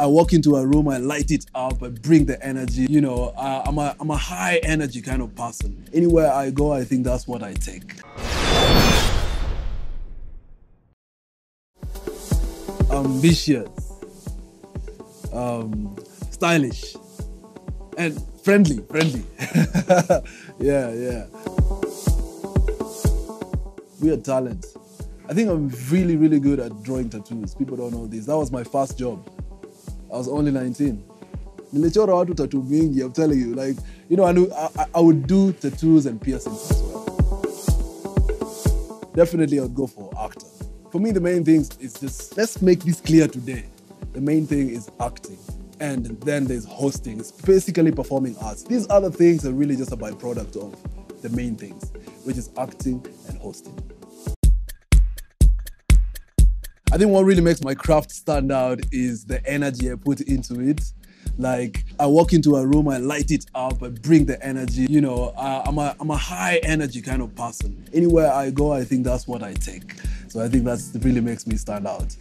I walk into a room, I light it up, I bring the energy. You know, I'm, a, I'm a high energy kind of person. Anywhere I go, I think that's what I take. Ambitious, um, stylish, and friendly, friendly. yeah, yeah. We are talent. I think I'm really, really good at drawing tattoos. People don't know this. That was my first job. I was only 19. Nilichora watu tattoo mingi, I'm telling you. Like, you know, I, I, I would do tattoos and piercings as well. Definitely, I would go for actor. For me, the main thing is just, let's make this clear today. The main thing is acting. And then there's hosting. It's basically performing arts. These other things are really just a byproduct of the main things, which is acting and hosting. I think what really makes my craft stand out is the energy I put into it. Like I walk into a room, I light it up, I bring the energy. You know, uh, I'm a I'm a high energy kind of person. Anywhere I go, I think that's what I take. So I think that's really makes me stand out.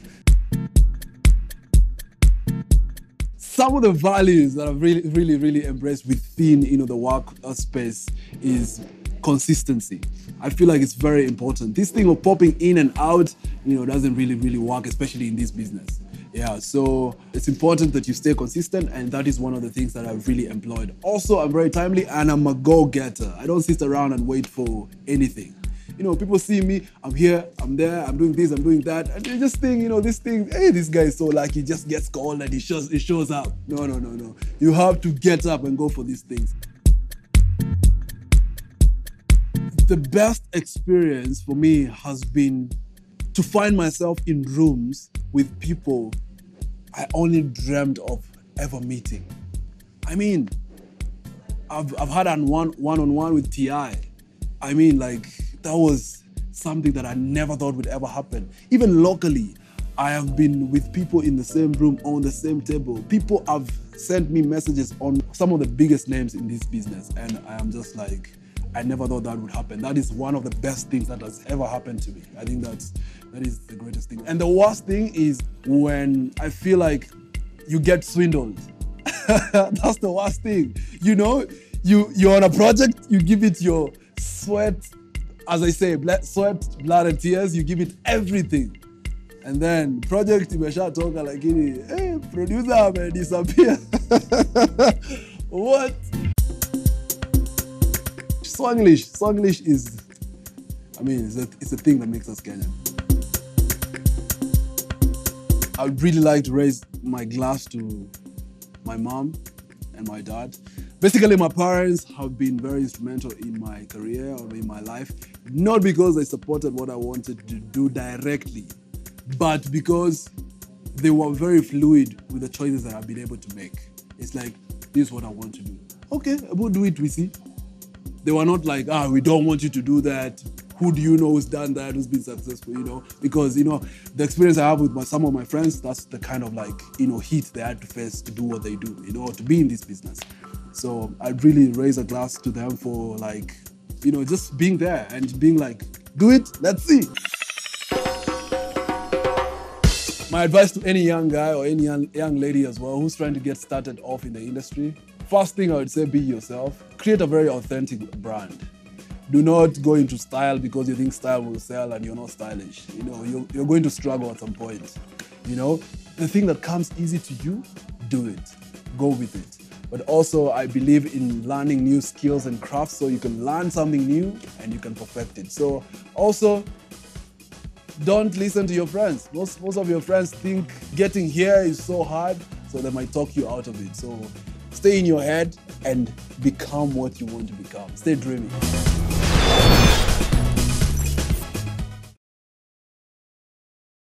Some of the values that I've really, really, really embraced within you know the work space is consistency. I feel like it's very important. This thing of popping in and out, you know, doesn't really, really work, especially in this business. Yeah, so it's important that you stay consistent, and that is one of the things that I've really employed. Also, I'm very timely and I'm a go-getter. I don't sit around and wait for anything. You know, people see me, I'm here, I'm there, I'm doing this, I'm doing that, and they just think, you know, this thing, hey, this guy is so lucky, he just gets called and he shows, he shows up. No, no, no, no. You have to get up and go for these things. The best experience for me has been to find myself in rooms with people I only dreamed of ever meeting. I mean, I've, I've had an one one on one with Ti. I mean, like that was something that I never thought would ever happen. Even locally, I have been with people in the same room on the same table. People have sent me messages on some of the biggest names in this business, and I am just like, I never thought that would happen. That is one of the best things that has ever happened to me. I think that's that is the greatest thing. And the worst thing is when I feel like you get swindled. that's the worst thing. You know, you you're on a project, you give it your sweat, as I say, blood, sweat, blood, and tears. You give it everything, and then project imeshatoka lakini hey, producer ame Swanglish. Swanglish is, I mean, it's a, it's a thing that makes us Kenyan. I would really like to raise my glass to my mom and my dad. Basically, my parents have been very instrumental in my career or in my life, not because they supported what I wanted to do directly, but because they were very fluid with the choices that I've been able to make. It's like, this is what I want to do. Okay, we'll do it, we see. They were not like, ah, we don't want you to do that. Who do you know who's done that, who's been successful, you know? Because, you know, the experience I have with my, some of my friends, that's the kind of like, you know, heat they had to face to do what they do, you know, to be in this business. So I'd really raise a glass to them for like, you know, just being there and being like, do it, let's see. My advice to any young guy or any young, young lady as well who's trying to get started off in the industry, first thing I would say be yourself. Create a very authentic brand. Do not go into style because you think style will sell and you're not stylish. You know, you're, you're going to struggle at some point. You know, the thing that comes easy to you, do it. Go with it. But also, I believe in learning new skills and crafts so you can learn something new and you can perfect it. So, also, don't listen to your friends. Most, most of your friends think getting here is so hard, so they might talk you out of it. So stay in your head and become what you want to become. Stay dreaming.